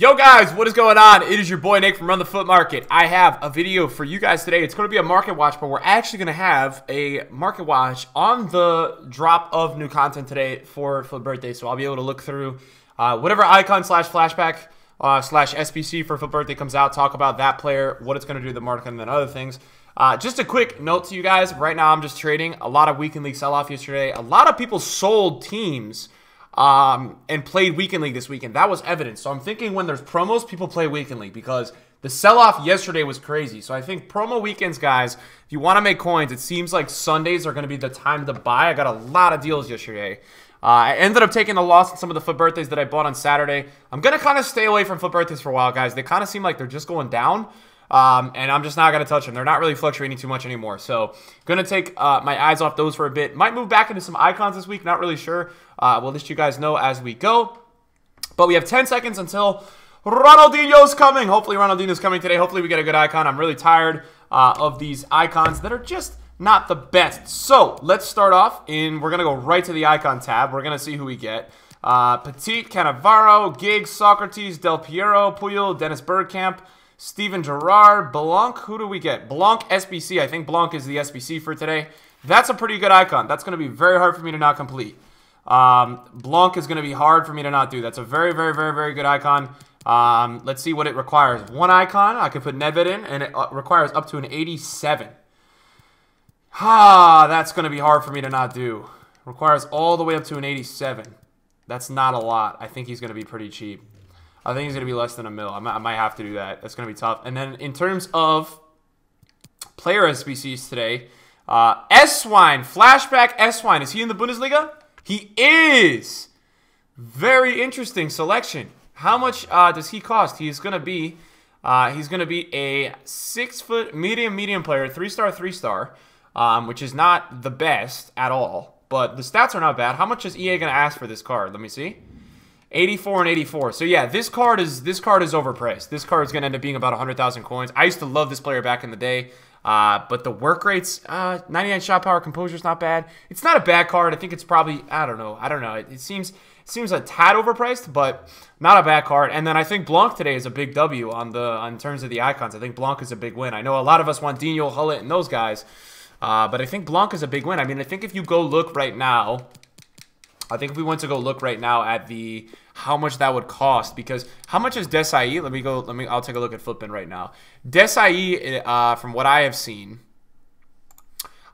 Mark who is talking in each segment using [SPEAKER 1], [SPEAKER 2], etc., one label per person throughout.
[SPEAKER 1] Yo guys, what is going on? It is your boy Nick from Run the FUT Market. I have a video for you guys today. It's going to be a market watch, but we're actually going to have a market watch on the drop of new content today for FUT Birthday. So I'll be able to look through uh, whatever icon slash flashback uh, slash SBC for FUT Birthday comes out, talk about that player, what it's going to do to the market, and then other things. Uh, just a quick note to you guys. Right now, I'm just trading. A lot of weekend league sell-off yesterday. A lot of people sold teams um, and played weekend league this weekend. That was evidence. So I'm thinking when there's promos, people play weekend league because the sell-off yesterday was crazy. So I think promo weekends, guys, if you want to make coins, it seems like Sundays are going to be the time to buy. I got a lot of deals yesterday. Uh, I ended up taking the loss on some of the FUT birthdays that I bought on Saturday. I'm going to kind of stay away from FUT birthdays for a while, guys. They kind of seem like they're just going down. Um, and I'm just not going to touch them. They're not really fluctuating too much anymore. So, going to take uh, my eyes off those for a bit. Might move back into some icons this week. Not really sure. Uh, we'll let you guys know as we go. But we have 10 seconds until Ronaldinho's coming. Hopefully, Ronaldinho's coming today. Hopefully, we get a good icon. I'm really tired uh, of these icons that are just not the best. So, let's start off. And we're going to go right to the icon tab. We're going to see who we get. Uh, Petit, Cannavaro, Giggs, Socrates, Del Piero, Puyol, Dennis Bergkamp, Steven Gerrard, Blanc. Who do we get? Blanc SBC. I think Blanc is the SBC for today. That's a pretty good icon. That's going to be very hard for me to not complete. Um, Blanc is going to be hard for me to not do. That's a very, very, very, very good icon. Um, let's see what it requires. One icon, I could put Nedved in, and it uh, requires up to an 87. Ah, that's going to be hard for me to not do. Requires all the way up to an 87. That's not a lot. I think he's going to be pretty cheap. I think he's going to be less than a mil. I might, I might have to do that. That's going to be tough. And then in terms of player SBCs today, uh, S-Wine, flashback S-Wine. Is he in the Bundesliga? He is. Very interesting selection. How much uh, does he cost? He's going to be uh, he's going to be a six foot medium medium player, three star, three star, um, which is not the best at all. But the stats are not bad. How much is EA going to ask for this card? Let me see. 84 and 84. So yeah, this card is this card is overpriced. This card is going to end up being about 100,000 coins. I used to love this player back in the day. Uh, but the work rates, uh, 99 shot power, composure is not bad. It's not a bad card. I think it's probably, I don't know. I don't know. It, it seems it seems a tad overpriced, but not a bad card. And then I think Blanc today is a big W on the on terms of the icons. I think Blanc is a big win. I know a lot of us want Dino, Gullit, and those guys. Uh, but I think Blanc is a big win. I mean, I think if you go look right now I think if we went to go look right now at the how much that would cost because how much is Desai? Let me go. Let me. I'll take a look at FUTBIN right now. Desai, uh, from what I have seen,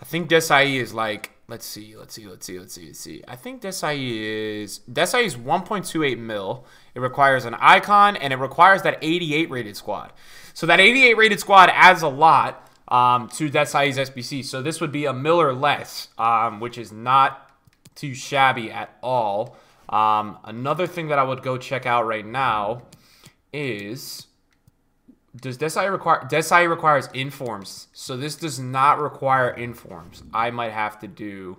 [SPEAKER 1] I think Desai is like. Let's see. Let's see. Let's see. Let's see. Let's see. I think Desai is Desai is 1.28 mil. It requires an icon and it requires that 88 rated squad. So that 88 rated squad adds a lot um, to Desai's SBC. So this would be a mil or less, um, which is not too shabby at all. Um, another thing that I would go check out right now is does Desai require Desai requires informs, so this does not require informs. I might have to do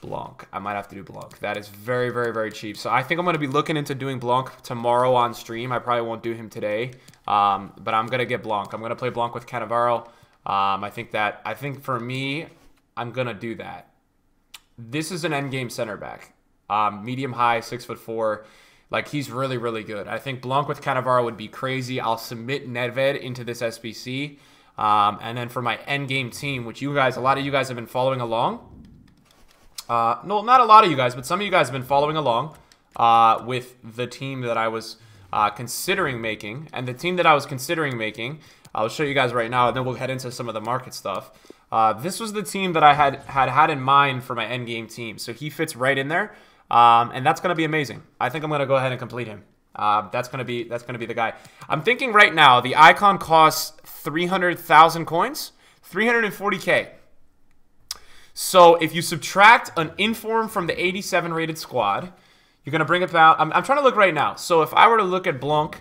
[SPEAKER 1] Blanc. I might have to do Blanc. That is very, very, very cheap. So I think I'm going to be looking into doing Blanc tomorrow on stream. I probably won't do him today, um, but I'm going to get Blanc. I'm going to play Blanc with Cannavaro. Um, I think that I think for me, I'm going to do that this is an endgame center back. Um, medium high, six foot four. Like he's really, really good. I think Blanc with Cannavaro would be crazy. I'll submit Nedved into this SBC. Um, and then for my endgame team, which you guys, a lot of you guys have been following along. Uh, no, not a lot of you guys, but some of you guys have been following along uh, with the team that I was uh, considering making. And the team that I was considering making, I'll show you guys right now, and then we'll head into some of the market stuff. Uh, this was the team that I had had had in mind for my endgame team, so he fits right in there, um, and that's going to be amazing. I think I'm going to go ahead and complete him. Uh, that's going to be that's going to be the guy. I'm thinking right now the icon costs 300,000 coins, 340k. So if you subtract an inform from the 87 rated squad, you're going to bring about. I'm, I'm trying to look right now. So if I were to look at Blanc,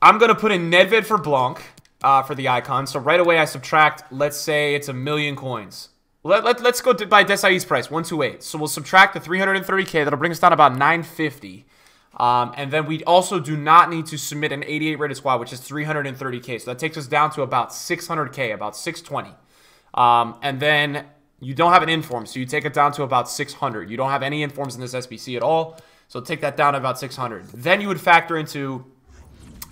[SPEAKER 1] I'm going to put in Nedved for Blanc uh, for the icon. So right away I subtract, let's say it's a million coins. Let, let, let's go by Desai's price, 128. So we'll subtract the 330k. That'll bring us down about 950. Um, and then we also do not need to submit an 88 rated squad, which is 330k. So that takes us down to about 600k, about 620. Um, and then you don't have an inform, so you take it down to about 600. You don't have any informs in this SBC at all. So take that down to about 600. Then you would factor into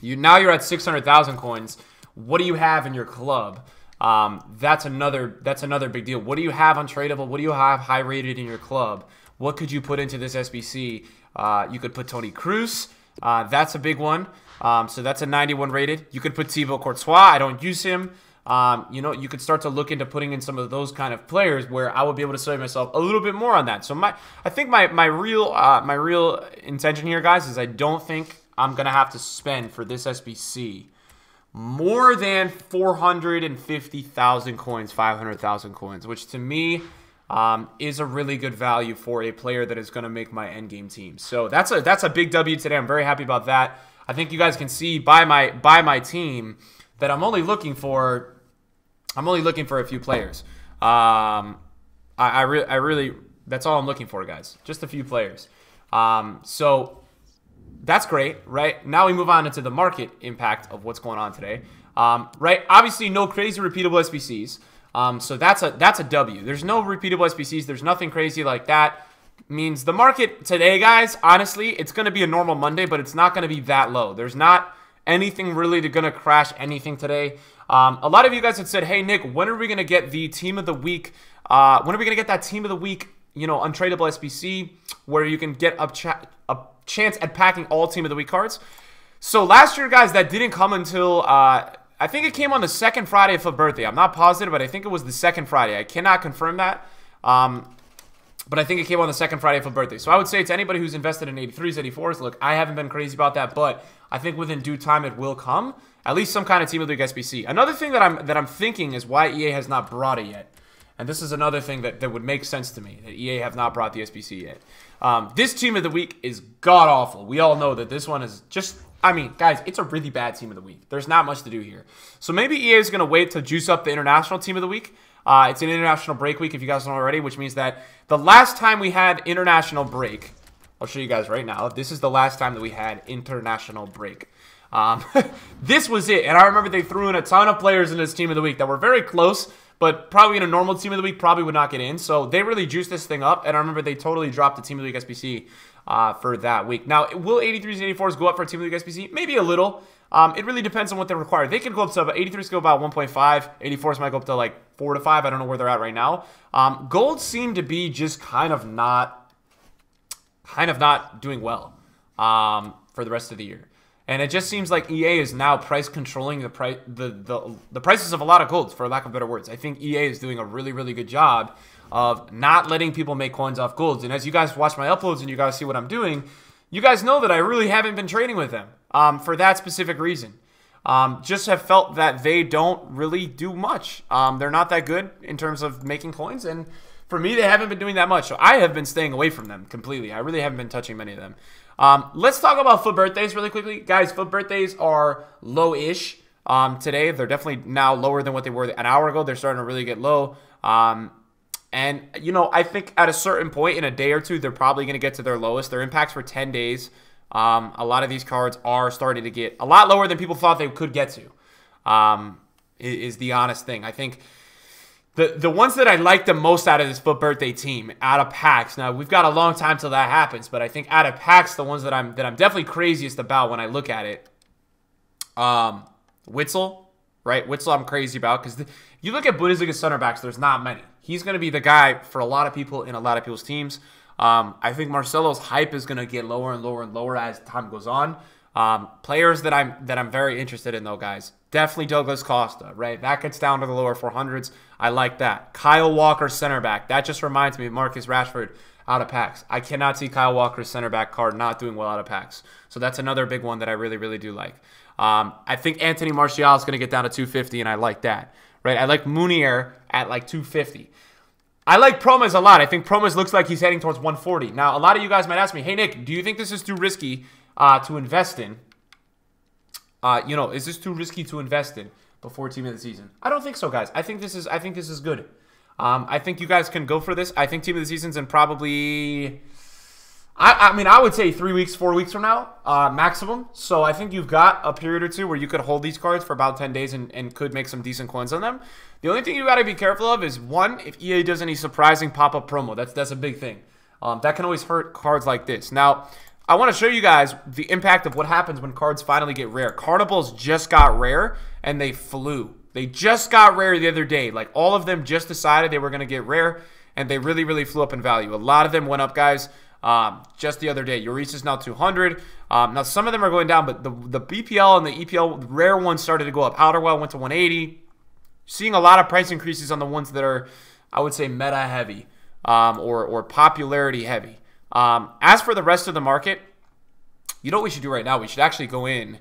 [SPEAKER 1] you now you're at 600,000 coins. What do you have in your club? Um, that's another that's another big deal. What do you have untradeable? What do you have high rated in your club? What could you put into this SBC? Uh, you could put Toni Kroos. Uh, that's a big one. Um, so that's a 91 rated. You could put Thibaut Courtois. I don't use him. Um, you know, you could start to look into putting in some of those kind of players where I would be able to save myself a little bit more on that. So my, I think my my real uh, my real intention here, guys, is I don't think I'm gonna have to spend for this SBC more than 450,000 coins, 500,000 coins, which to me um, is a really good value for a player that is going to make my endgame team. So that's a that's a big W today. I'm very happy about that. I think you guys can see by my by my team that I'm only looking for I'm only looking for a few players. Um, I I, re- I really that's all I'm looking for, guys. Just a few players. Um, so that's great, right? Now we move on into the market impact of what's going on today. Um, right? Obviously, no crazy repeatable SBCs. Um, so that's a that's a W. There's no repeatable SBCs. There's nothing crazy like that. Means the market today, guys. Honestly, it's going to be a normal Monday, but it's not going to be that low. There's not anything really to going to crash anything today. Um, a lot of you guys had said, "Hey Nick, when are we going to get the team of the week? Uh, when are we going to get that team of the week? You know, untradeable SBC where you can get a, cha- a chance at packing all team of the week cards." So last year, guys, that didn't come until uh, I think it came on the second Friday of birthday. I'm not positive, but I think it was the second Friday. I cannot confirm that. Um, but I think it came on the second Friday of birthday. So I would say to anybody who's invested in 83s, 84s, look, I haven't been crazy about that, but I think within due time it will come. At least some kind of team of the Week SBC. Another thing that I'm that I'm thinking is why EA has not brought it yet. And this is another thing that, that would make sense to me, that EA have not brought the SBC yet. Um, this team of the week is god-awful. We all know that this one is just I mean, guys, it's a really bad team of the week. There's not much to do here. So maybe EA is going to wait to juice up the international team of the week. Uh, it's an international break week, if you guys don't already, which means that the last time we had international break, I'll show you guys right now. This is the last time that we had international break. Um, this was it. And I remember they threw in a ton of players in this team of the week that were very close, but probably in a normal team of the week probably would not get in. So they really juiced this thing up. And I remember they totally dropped the team of the week SBC uh, for that week. Now, will 83s and 84s go up for a Team of the week SBC? Maybe a little. Um, it really depends on what they require. They can go up to 83s go about 1.5. 84s might go up to like 4 to 5. I don't know where they're at right now. Um, gold seem to be just kind of not, kind of not doing well um, for the rest of the year. And it just seems like EA is now price controlling the price the, the the prices of a lot of golds, for lack of better words. I think EA is doing a really, really good job of not letting people make coins off golds. And as you guys watch my uploads and you guys see what I'm doing, you guys know that I really haven't been trading with them um, for that specific reason. Um, just have felt that they don't really do much. Um, they're not that good in terms of making coins, and for me, they haven't been doing that much. So I have been staying away from them completely. I really haven't been touching many of them. Um, let's talk about FUT birthdays really quickly, guys. FUT birthdays are low-ish um, today. They're definitely now lower than what they were an hour ago. They're starting to really get low. Um, and, you know, I think at a certain point in a day or two, they're probably going to get to their lowest. Their impacts for 10 days. Um, a lot of these cards are starting to get a lot lower than people thought they could get to, um, is the honest thing. I think the, the ones that I like the most out of this FUT birthday team, out of packs. Now we've got a long time till that happens, but I think out of packs, the ones that I'm that I'm definitely craziest about when I look at it. Um, Witsel, right? Witsel, I'm crazy about because you look at Bundesliga center backs. There's not many he's going to be the guy for a lot of people in a lot of people's teams. Um, I think Marcelo's hype is going to get lower and lower and lower as time goes on. Um, players that I'm that I'm very interested in though, guys, definitely Douglas Costa, right? That gets down to the lower 400s. I like that. Kyle Walker, center back. That just reminds me of Marcus Rashford out of packs. I cannot see Kyle Walker's center back card not doing well out of packs. So that's another big one that I really, really do like. Um, I think Anthony Martial is going to get down to 250, and I like that right? I like Meunier at like 250. I like Promes a lot. I think Promes looks like he's heading towards 140. Now, a lot of you guys might ask me, hey, Nick, do you think this is too risky uh, to invest in? Uh, you know, is this too risky to invest in before team of the season? I don't think so, guys. I think this is I think this is good. Um, I think you guys can go for this. I think team of the season's in probably I, I mean, I would say three weeks, four weeks from now, uh, maximum. So I think you've got a period or two where you could hold these cards for about 10 days and, and could make some decent coins on them. The only thing you got to be careful of is one, if EA does any surprising pop up promo. That's that's a big thing. Um, that can always hurt cards like this. Now, I want to show you guys the impact of what happens when cards finally get rare. Carnivals just got rare, and they flew. They just got rare the other day. Like, all of them just decided they were going to get rare, and they really, really flew up in value. A lot of them went up, guys, um, just the other day. Is now 200. Um, now, some of them are going down, but the, the BPL and the EPL rare ones started to go up. Outerwell went to 180. Seeing a lot of price increases on the ones that are, I would say, meta heavy um, or, or popularity heavy. Um, as for the rest of the market, you know what we should do right now? We should actually go in.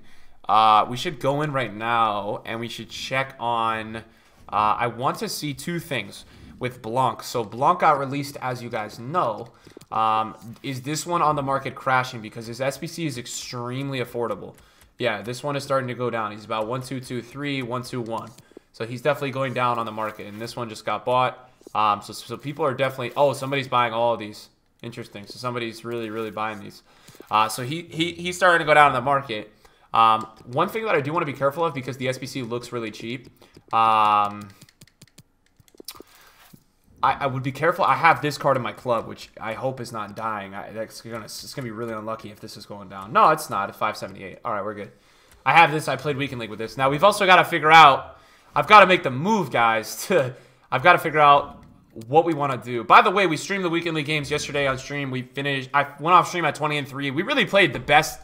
[SPEAKER 1] Uh, we should go in right now and we should check on. Uh, I want to see two things with Blanc. So Blanc got released, as you guys know. Um, is this one on the market crashing because his SBC is extremely affordable? Yeah, this one is starting to go down. He's about one two two three one two one. So he's definitely going down on the market, and this one just got bought. Um, so so people are definitely. Oh, somebody's buying all of these. Interesting. So somebody's really really buying these. Uh, so he he he's starting to go down in the market. Um, one thing that I do want to be careful of because the SBC looks really cheap. Um, I, I, would be careful. I have this card in my club, which I hope is not dying. I, that's gonna it's gonna be really unlucky if this is going down. No, it's not. It's 578. All right, we're good. I have this. I played weekend league with this. Now we've also got to figure out. I've got to make the move, guys. To I've got to figure out what we want to do. By the way, we streamed the league games yesterday on stream. We finished. I went off stream at 20 and three. We really played the best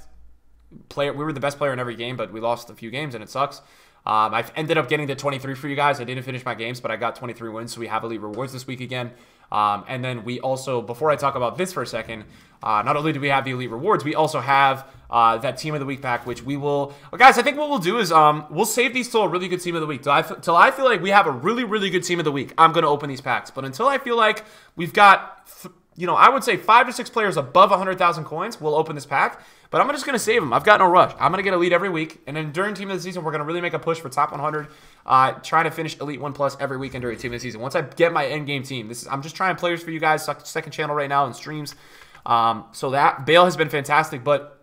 [SPEAKER 1] player. We were the best player in every game, but we lost a few games, and it sucks. Um, I ended up getting to 23 for you guys. I didn't finish my games, but I got 23 wins, so we have elite rewards this week again. Um, and then we also, before I talk about this for a second, uh, not only do we have the elite rewards, we also have uh, that team of the week pack, which we will. Well, guys, I think what we'll do is um, we'll save these till a really good team of the week. Till I, till I feel like we have a really, really good team of the week, I'm going to open these packs. But until I feel like we've got, you know, I would say five to six players above 100,000 coins, we'll open this pack. But I'm just going to save them. I've got no rush. I'm going to get elite every week. And then during team of the season, we're going to really make a push for top 100. Uh, trying to finish elite one plus every weekend during team of the season. Once I get my end game team, this is I'm just trying players for you guys. Second channel right now and streams. Um, so that Bale has been fantastic, but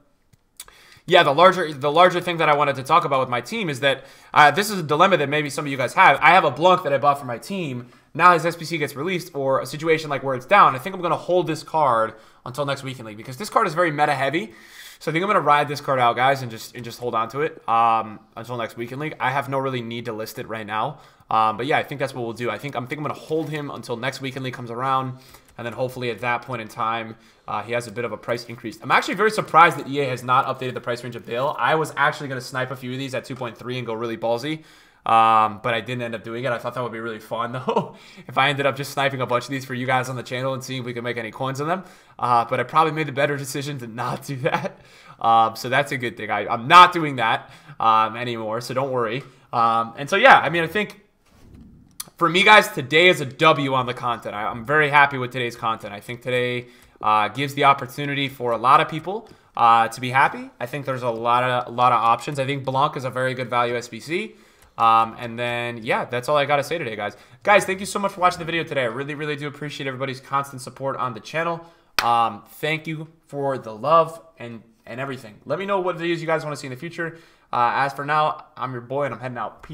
[SPEAKER 1] yeah, the larger the larger thing that I wanted to talk about with my team is that uh, this is a dilemma that maybe some of you guys have. I have a Blanc that I bought for my team. Now his SBC gets released, or a situation like where it's down. I think I'm going to hold this card until next weekend league because this card is very meta heavy. So I think I'm gonna ride this card out, guys, and just and just hold on to it um, until next weekend league. I have no really need to list it right now, um, but yeah, I think that's what we'll do. I think I'm think I'm gonna hold him until next weekend league comes around, and then hopefully at that point in time, uh, he has a bit of a price increase. I'm actually very surprised that EA has not updated the price range of Bale. I was actually gonna snipe a few of these at 2.3 and go really ballsy. Um, but I didn't end up doing it. I thought that would be really fun though. if I ended up just sniping a bunch of these for you guys on the channel and seeing if we could make any coins on them. Uh, but I probably made the better decision to not do that. Um, so that's a good thing. I, am not doing that um, anymore. So don't worry. Um, and so yeah, I mean, I think for me, guys, today is a W on the content. I, am very happy with today's content. I think today uh, gives the opportunity for a lot of people uh, to be happy. I think there's a lot of a lot of options. I think Blanc is a very good value SBC. Um, and then, yeah, that's all I got to say today, guys. Guys, thank you so much for watching the video today. I really, really do appreciate everybody's constant support on the channel. Um, thank you for the love and, and everything. Let me know what videos you guys want to see in the future. Uh, as for now, I'm your boy, and I'm heading out. Peace.